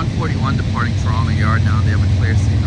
141 departing Toronto Yard now. They have a clear signal